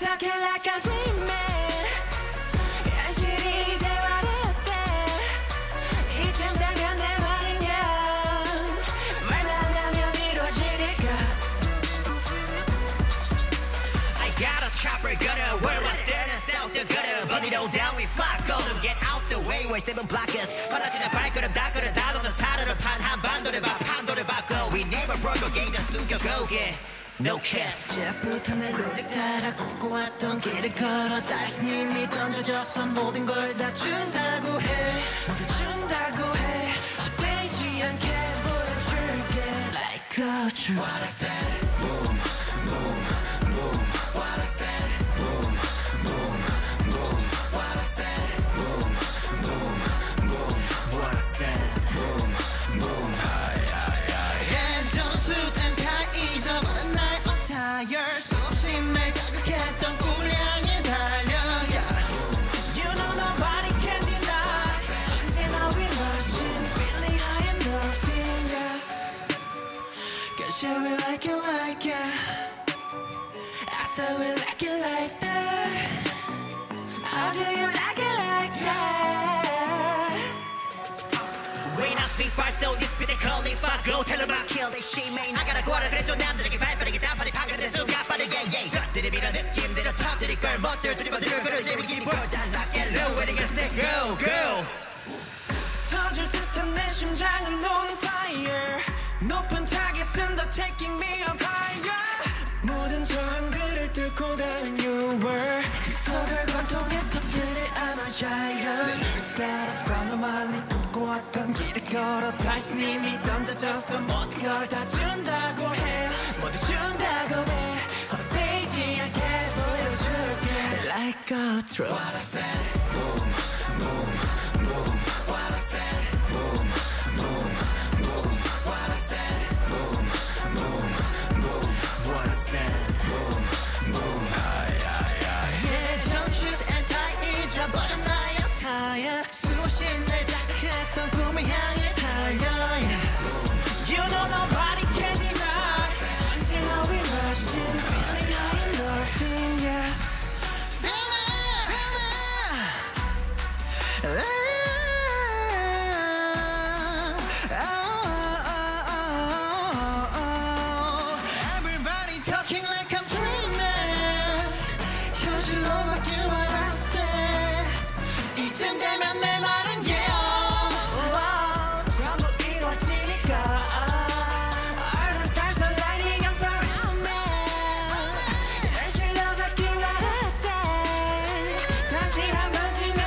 talking like I'm dreaming. got a chopper gunner Where my standing south the gutter But it all down we fuck Go to get out the way We're seven blockers 빨라지는 발걸음 닦으려 다도는 사르르 판 한반도를 봐 판도를 바꿔 We never broke again 다 숨겨고게 No cap 시작부터 날 노력 따라 걷고왔던 길을 걸어 다시 님이 던져줘서 모든 걸 다 준다고 해 모두 준다고 해 헛되지 않게 보여줄게 Like a true What I said like it like it I said we like it like that How do you like it like that? When I speak by so this be the calling fuck go tell them I kill this shit man I gotta go out 그래서 남들에게 발빠르게 단판에 파괴된 순간 빠르게 yeah 적들이 밀어 느낌대로 터뜨릴 걸 멋들 들이받을 그를 재미끼리 볼단 like hello where they get set go go 터질 듯한 내 심장은 on fire 높은 타겟은 더 taking 고 닿은 you were. 그 속을 관통해 터뜨릴 giant 내 따라 follow my lead 꿈꿔왔던 길을 걸어 다시 님이 던져줘서 모든 걸 다 준다고 해. 모두 준다고 해. 헛되지 않게 보여줄게. Like a truth What I said boom, attire 같이 한 번쯤